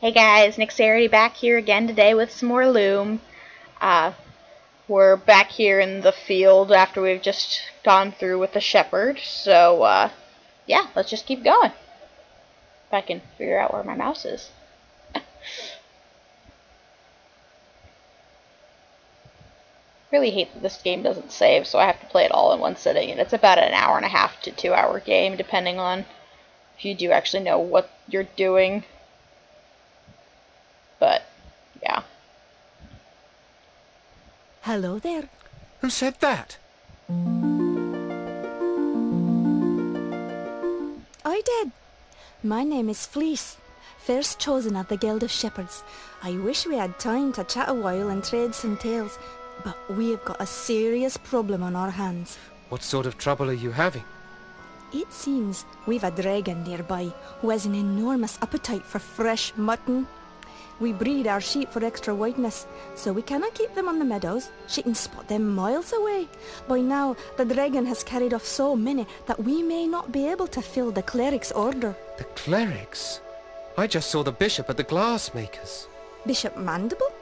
Hey guys, Nyxarity back here again today with some more Loom. Uh, we're back here in the field after we've just gone through with the shepherd, so uh, yeah, let's just keep going. If I can figure out where my mouse is. really hate that this game doesn't save, so I have to play it all in one sitting, and it's about an hour and a half to two hour game, depending on if you do actually know what you're doing. But, yeah. Hello there. Who said that? I did. My name is Fleece, first chosen of the Guild of Shepherds. I wish we had time to chat a while and trade some tales, but we have got a serious problem on our hands. What sort of trouble are you having? It seems we've a dragon nearby who has an enormous appetite for fresh mutton. We breed our sheep for extra whiteness, so we cannot keep them on the meadows. She can spot them miles away. By now, the dragon has carried off so many that we may not be able to fill the cleric's order. The clerics? I just saw the bishop at the glassmakers. Bishop Mandible?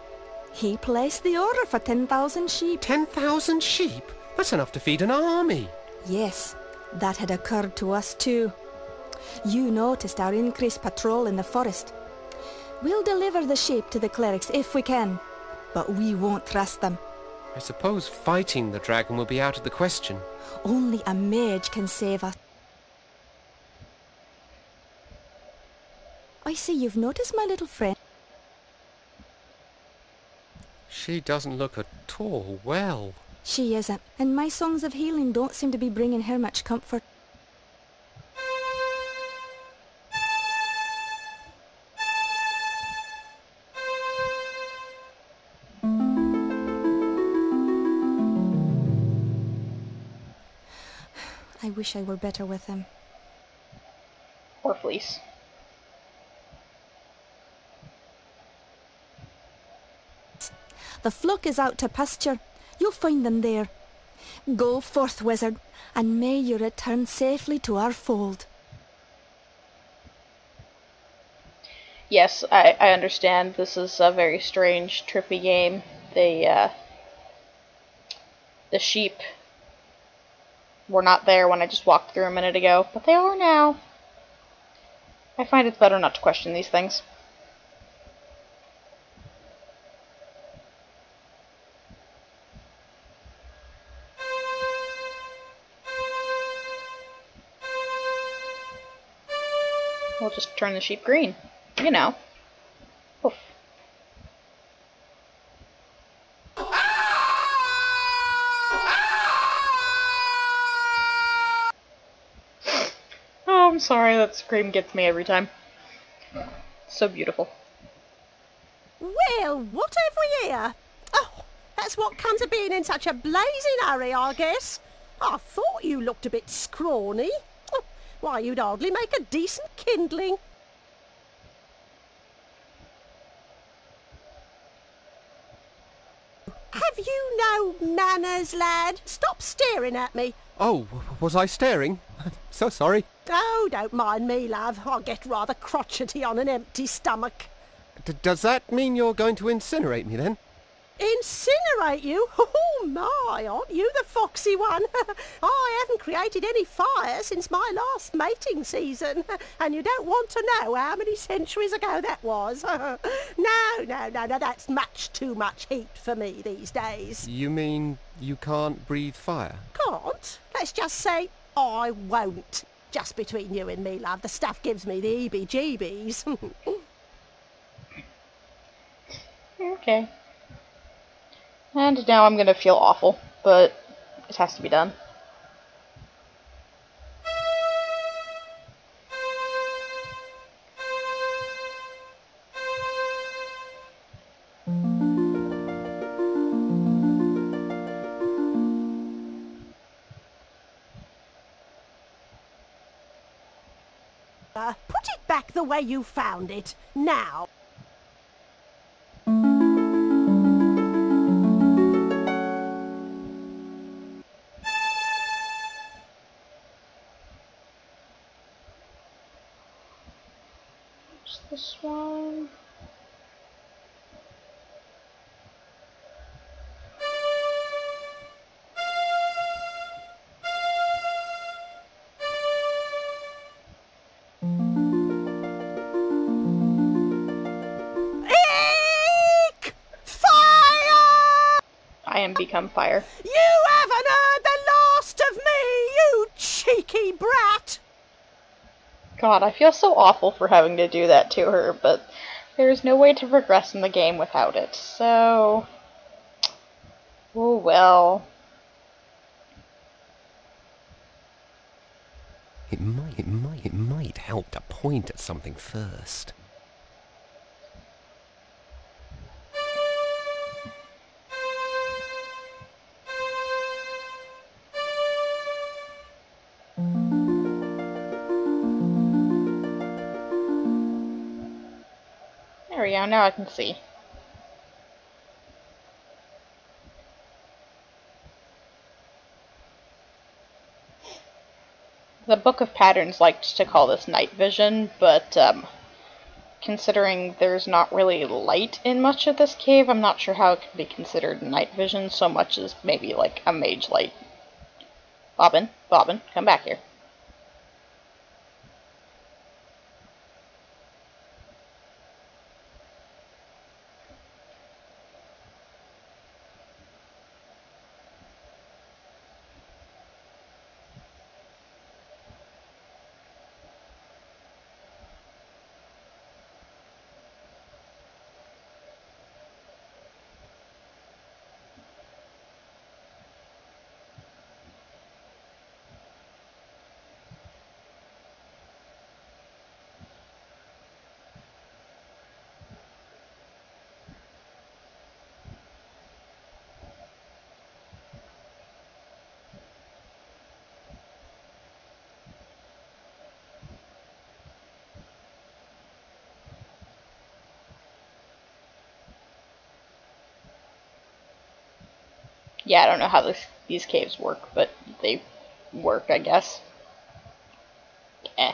He placed the order for 10,000 sheep. 10,000 sheep? That's enough to feed an army. Yes, that had occurred to us too. You noticed our increased patrol in the forest. We'll deliver the sheep to the clerics if we can, but we won't trust them. I suppose fighting the dragon will be out of the question. Only a mage can save us. I see you've noticed my little friend. She doesn't look at all well. She isn't, uh, and my songs of healing don't seem to be bringing her much comfort. I wish I were better with him. Or Fleece. The flock is out to pasture. You'll find them there. Go forth, wizard, and may you return safely to our fold. Yes, I, I understand this is a very strange, trippy game. The, uh, the sheep were not there when I just walked through a minute ago, but they are now. I find it's better not to question these things. Turn the sheep green. You know. Oof. Oh, I'm sorry, that scream gets me every time. So beautiful. Well, what have we here? Oh, that's what comes of being in such a blazing hurry, I guess. I thought you looked a bit scrawny. Oh, why, you'd hardly make a decent kindling. Have you no manners, lad? Stop staring at me. Oh, was I staring? so sorry. Oh, don't mind me, love. I get rather crotchety on an empty stomach. D does that mean you're going to incinerate me then? Incinerate you? Oh my, aren't you the foxy one? I haven't created any fire since my last mating season, and you don't want to know how many centuries ago that was. no, no, no, no, that's much too much heat for me these days. You mean you can't breathe fire? Can't? Let's just say I won't. Just between you and me, love, the stuff gives me the heebie-jeebies. Okay. And now I'm gonna feel awful, but it has to be done. Uh, put it back the way you found it, now. Is this one? Eek! Fire! I am become fire. You haven't heard the last of me, you cheeky brat! God, I feel so awful for having to do that to her, but there's no way to progress in the game without it, so... Oh well. It might, it might, it might help to point at something first. Go, now I can see. The Book of Patterns liked to call this night vision, but um, considering there's not really light in much of this cave, I'm not sure how it can be considered night vision so much as maybe like a mage light. Bobbin, Bobbin, come back here. Yeah, I don't know how this, these caves work, but they work, I guess. Eh.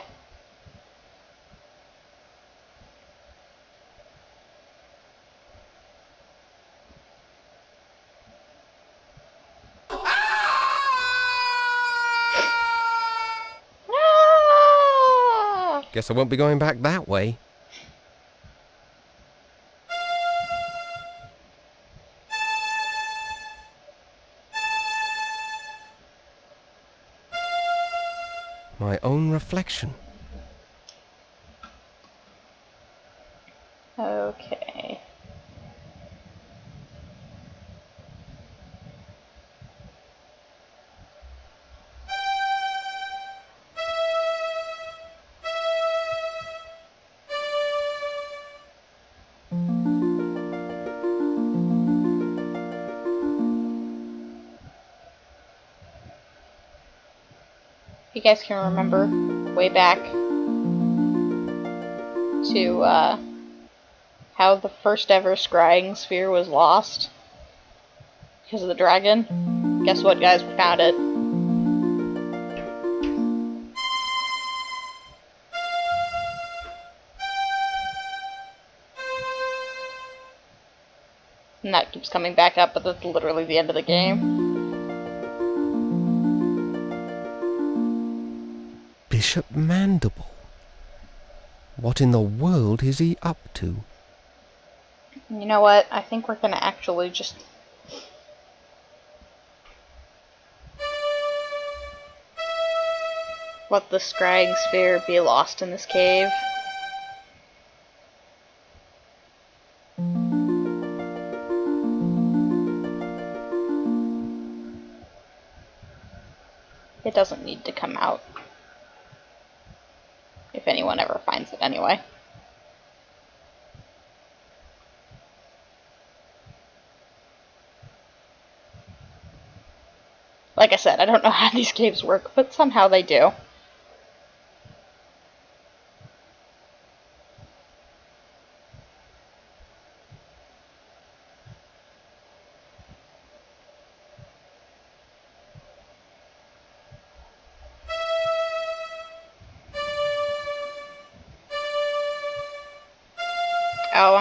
Ah! Guess I won't be going back that way. Own reflection. You guys can remember way back to uh, how the first ever scrying sphere was lost because of the dragon. Guess what, guys? We found it. And that keeps coming back up, but that's literally the end of the game. Bishop Mandible. What in the world is he up to? You know what? I think we're gonna actually just. Let the scrying sphere be lost in this cave. It doesn't need to come out. If anyone ever finds it anyway. Like I said, I don't know how these caves work, but somehow they do.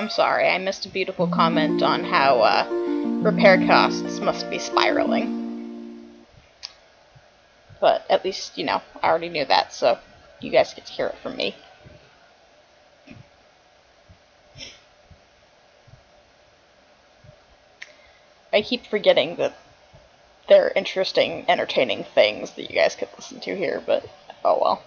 I'm sorry. I missed a beautiful comment on how uh, repair costs must be spiraling. But at least, you know, I already knew that, so you guys get to hear it from me. I keep forgetting that they're interesting, entertaining things that you guys could listen to here, but oh well.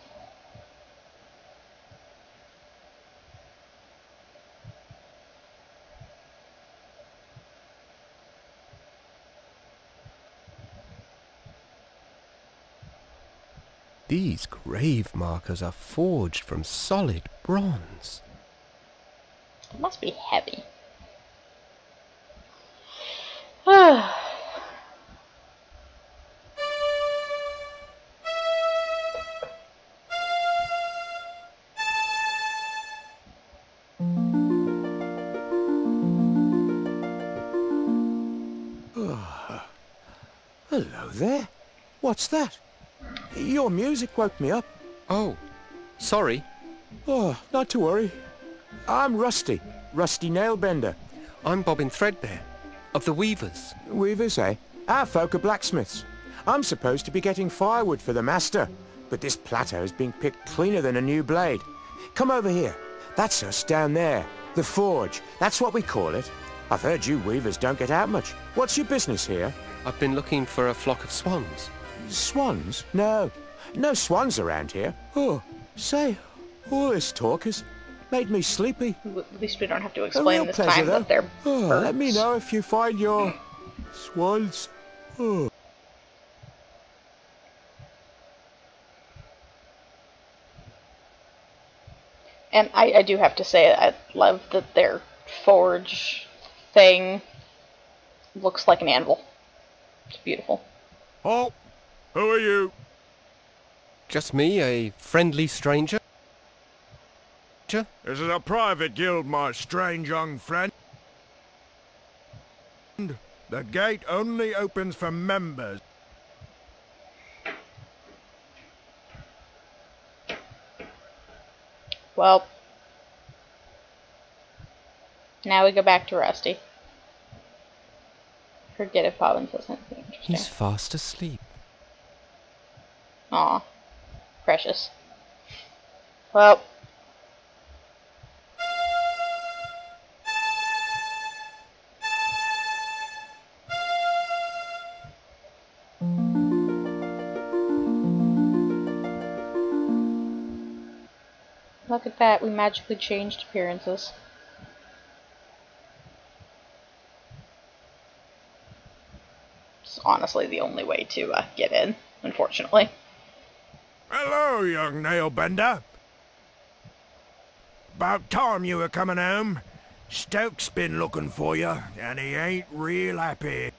These grave markers are forged from solid bronze. It must be heavy. Hello there. What's that? Your music woke me up. Oh, sorry. Oh, not to worry. I'm Rusty. Rusty Nailbender. I'm Bobbin Threadbare, of the Weavers. Weavers, eh? Our folk are blacksmiths. I'm supposed to be getting firewood for the master, but this plateau has been picked cleaner than a new blade. Come over here. That's us down there. The forge. That's what we call it. I've heard you weavers don't get out much. What's your business here? I've been looking for a flock of swans. Swans? No. No swans around here. Oh, say, all this talk has made me sleepy. At least we don't have to explain real this pleasure, time though. that they're Oh, let me know if you find your swans. Oh. And I, I do have to say, I love that their forge thing looks like an anvil. It's beautiful. Oh, who are you? Just me, a friendly stranger? This is a private guild, my strange young friend. The gate only opens for members. Well, now we go back to Rusty. Forget if Bobbin says anything interesting. He's fast asleep. Aw, precious. Well, look at that, we magically changed appearances. It's honestly the only way to uh, get in, unfortunately. Young nailbender. About time you were coming home. Stoke's been looking for you, and he ain't real happy.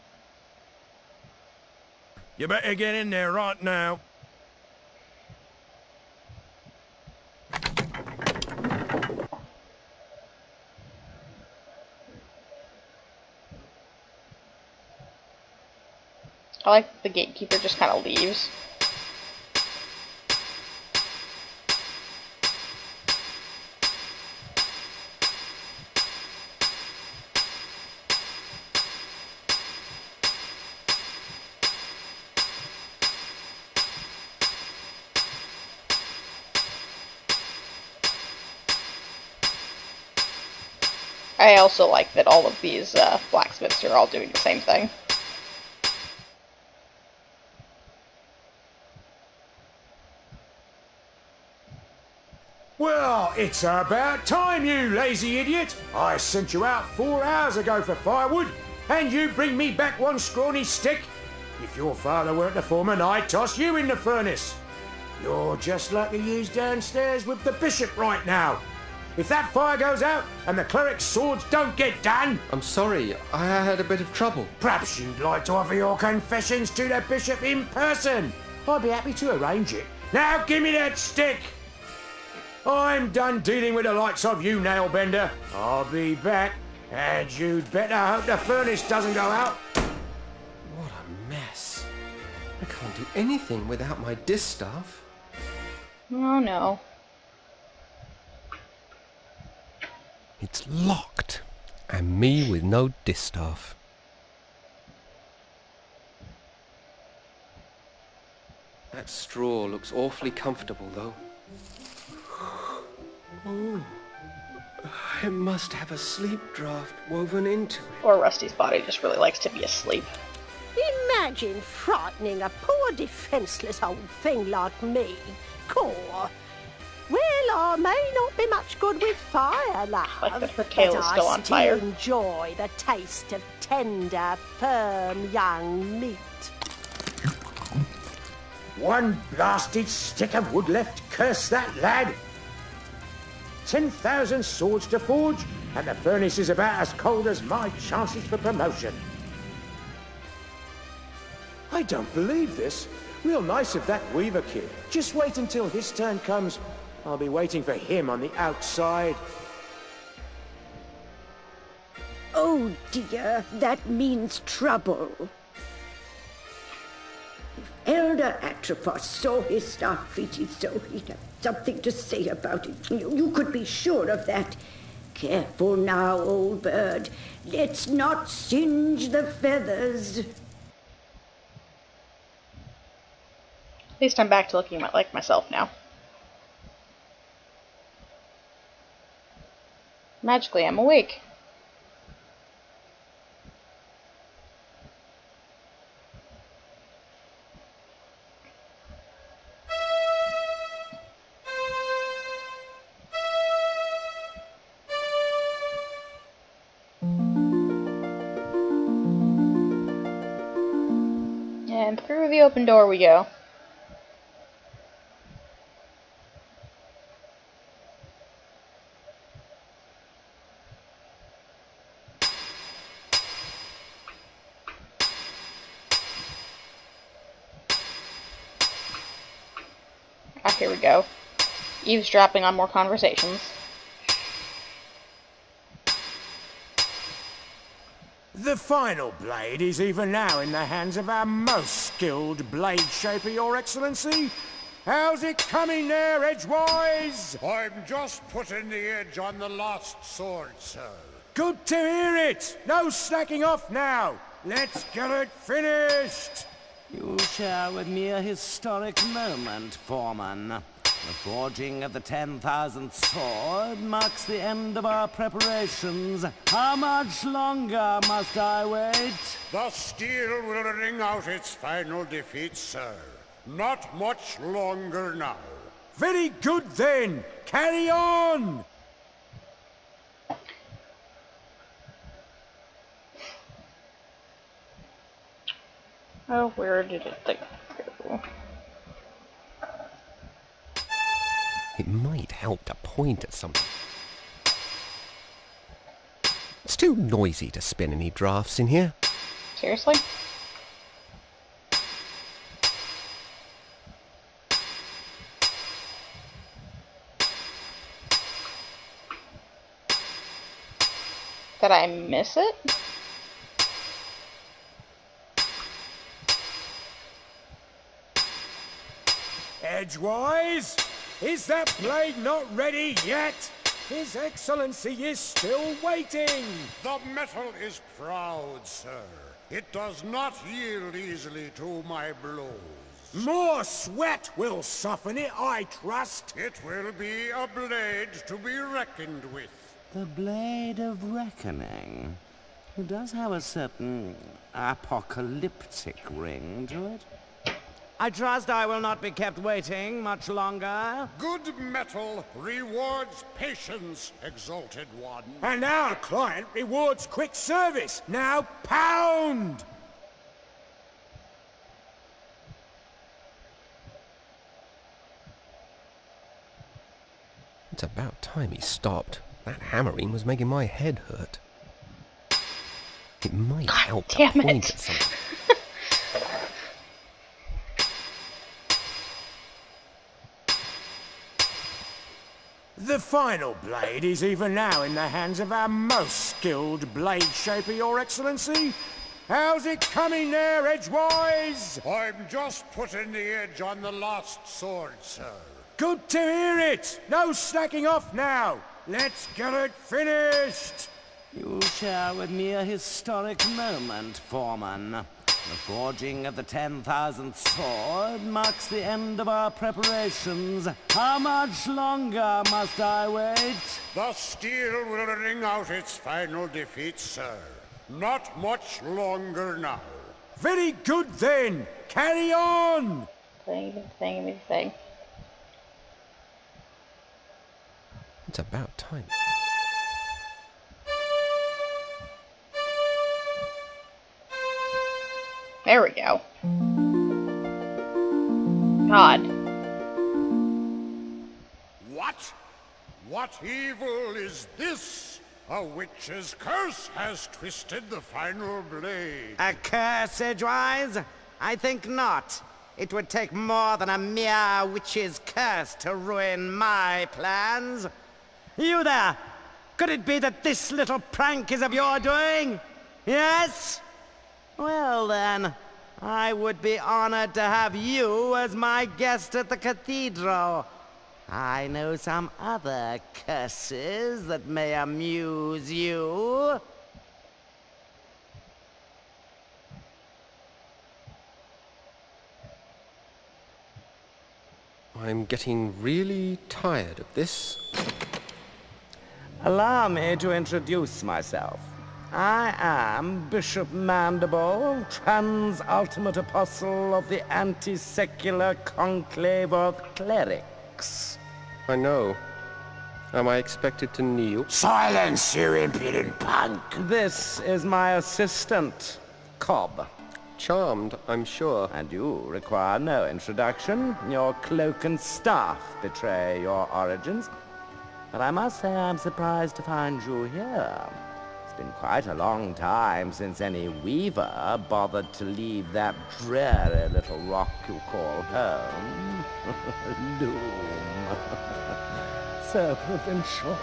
You better get in there right now. I like the gatekeeper just kind of leaves. I also like that all of these uh, blacksmiths are all doing the same thing. Well, it's about time, you lazy idiot. I sent you out four hours ago for firewood, and you bring me back one scrawny stick. If your father weren't the foreman, I'd toss you in the furnace. You're just like the use downstairs with the bishop right now. If that fire goes out and the cleric's swords don't get done, I'm sorry, I had a bit of trouble. perhaps you'd like to offer your confessions to the bishop in person. I'd be happy to arrange it. Now give me that stick. I'm done dealing with the likes of you, Nailbender. I'll be back, and you'd better hope the furnace doesn't go out. What a mess. I can't do anything without my distaff. Oh no. It's locked. And me with no distaff. That straw looks awfully comfortable, though. Oh, it must have a sleep draft woven into it. Or Rusty's body just really likes to be asleep. Imagine frightening a poor defenceless old thing like me. Core. Well, I may not be much good with fire, love, Like that her tail but is still I on still fire. enjoy the taste of tender, firm young meat. One blasted stick of wood left, curse that lad! Ten thousand swords to forge, and the furnace is about as cold as my chances for promotion. I don't believe this. Real nice of that Weaver kid. Just wait until his turn comes. I'll be waiting for him on the outside. Oh dear, that means trouble. If Elder Atropos saw his star treaty so he'd have something to say about it. You, you could be sure of that. Careful now, old bird. Let's not singe the feathers. At least I'm back to looking like myself now. Magically, I'm awake. And through the open door we go. Here we go. Eavesdropping on more conversations. The final blade is even now in the hands of our most skilled blade shaper, Your Excellency. How's it coming there, Edgewise? I'm just putting the edge on the last sword, sir. Good to hear it. No slacking off now. Let's get it finished. You share with me a historic moment, Foreman. The forging of the 10,000th sword marks the end of our preparations. How much longer must I wait? The steel will ring out its final defeat, sir. Not much longer now. Very good then. Carry on. Oh, where did it go? It might help to point at something. It's too noisy to spin any drafts in here. Seriously? Did I miss it? Edgewise, is that blade not ready yet? His Excellency is still waiting. The metal is proud, sir. It does not yield easily to my blows. More sweat will soften it, I trust. It will be a blade to be reckoned with. The Blade of Reckoning. It does have a certain apocalyptic ring to it. I trust I will not be kept waiting much longer. Good metal rewards patience, exalted one. And our client rewards quick service. Now pound! It's about time he stopped. That hammering was making my head hurt. It might help to point at something. The final blade is even now in the hands of our most skilled blade shaper, Your Excellency. How's it coming there, Edgewise? I'm just putting the edge on the last sword, sir. Good to hear it. No slacking off now. Let's get it finished! You'll share with me a historic moment, Foreman. The forging of the 10,000th sword marks the end of our preparations. How much longer must I wait? The steel will ring out its final defeat, sir. Not much longer now. Very good then. Carry on. Thing, thing, thing. It's about time. There we go. God. What? What evil is this? A witch's curse has twisted the final blade. A curse, Edgewise? I think not. It would take more than a mere witch's curse to ruin my plans. You there! Could it be that this little prank is of your doing? Yes? Well then, I would be honored to have you as my guest at the cathedral. I know some other curses that may amuse you. I'm getting really tired of this. Allow me to introduce myself. I am Bishop Mandible, trans-ultimate apostle of the anti-secular conclave of clerics. I know. Am I expected to kneel? Silence, you impudent punk! This is my assistant, Cobb. Charmed, I'm sure. And you require no introduction. Your cloak and staff betray your origins. But I must say I'm surprised to find you here. It's been quite a long time since any weaver bothered to leave that dreary little rock you call home. Loom. so provincial.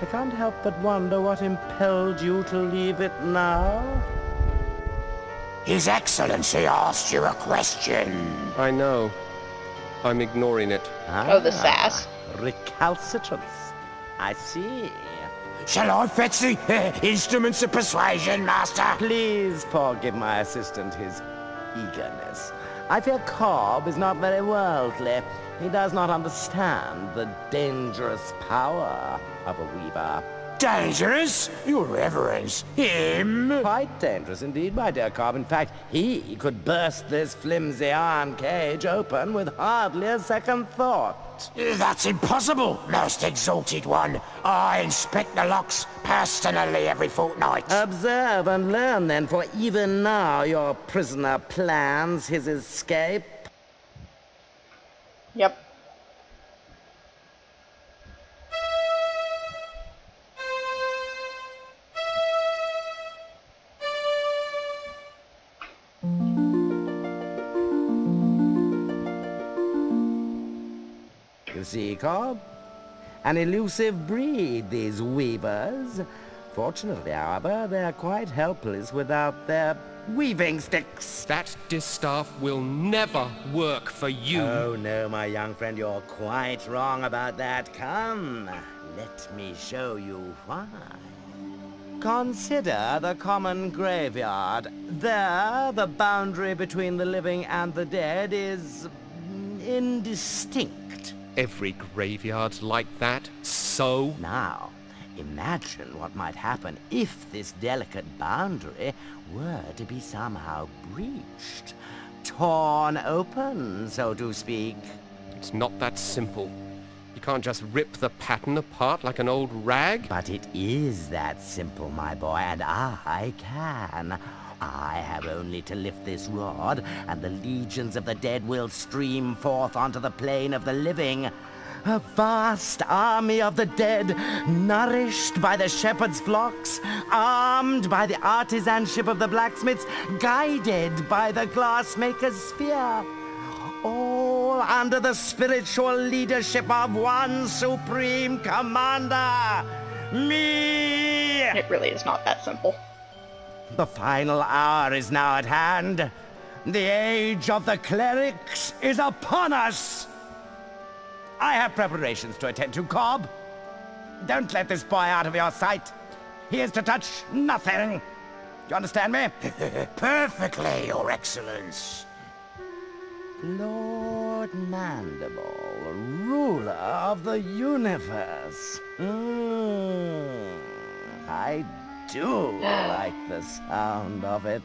I can't help but wonder what impelled you to leave it now. His Excellency asked you a question. I know. I'm ignoring it. Ah, oh, the sass. Recalcitrance. I see. Shall I fetch the uh, instruments of persuasion, Master? Please forgive my assistant his eagerness. I fear Cobb is not very worldly. He does not understand the dangerous power of a weaver. Dangerous? Your Reverence. Him? Quite dangerous indeed, my dear Cobb. In fact, he could burst this flimsy iron cage open with hardly a second thought. That's impossible, most exalted one. I inspect the locks personally every fortnight. Observe and learn then, for even now your prisoner plans his escape. Yep. Cobb? An elusive breed, these weavers. Fortunately, however, they're quite helpless without their weaving sticks. That distaff will never work for you. Oh, no, my young friend, you're quite wrong about that. Come, let me show you why. Consider the common graveyard. There, the boundary between the living and the dead is mm, indistinct. Every graveyard's like that, so? Now, imagine what might happen if this delicate boundary were to be somehow breached. Torn open, so to speak. It's not that simple. You can't just rip the pattern apart like an old rag. But it is that simple, my boy, and I can. I have only to lift this rod, and the legions of the dead will stream forth onto the plain of the living. A vast army of the dead, nourished by the shepherd's flocks, armed by the artisanship of the blacksmiths, guided by the glassmaker's sphere. All under the spiritual leadership of one supreme commander, me! It really is not that simple. The final hour is now at hand. The age of the clerics is upon us. I have preparations to attend to, Cobb. Don't let this boy out of your sight. He is to touch nothing. Do you understand me? Perfectly, Your Excellence. Lord Mandible, ruler of the universe. Mm, I do like the sound of it.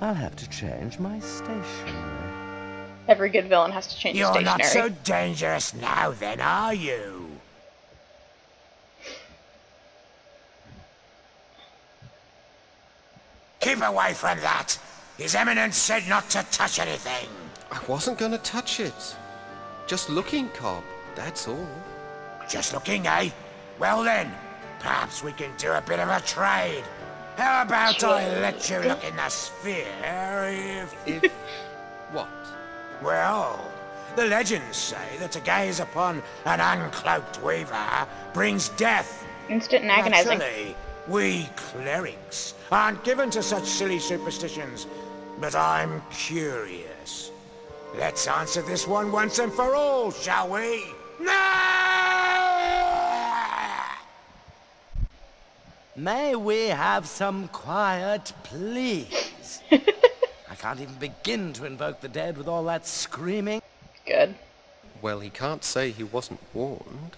I'll have to change my stationery. Every good villain has to change his You're not so dangerous now, then, are you? Keep away from that. His Eminence said not to touch anything. I wasn't going to touch it. Just looking, Cobb. That's all. Just looking, eh? Well then, perhaps we can do a bit of a trade. How about I let you look in the sphere if... If... what? Well, the legends say that to gaze upon an uncloaked weaver brings death. Instant and agonizing. Naturally, we clerics aren't given to such silly superstitions, but I'm curious. Let's answer this one once and for all, shall we? May we have some quiet, please? I can't even begin to invoke the dead with all that screaming. Good. Well, he can't say he wasn't warned.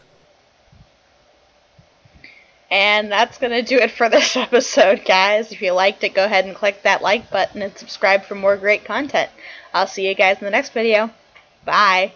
And that's going to do it for this episode, guys. If you liked it, go ahead and click that like button and subscribe for more great content. I'll see you guys in the next video. Bye.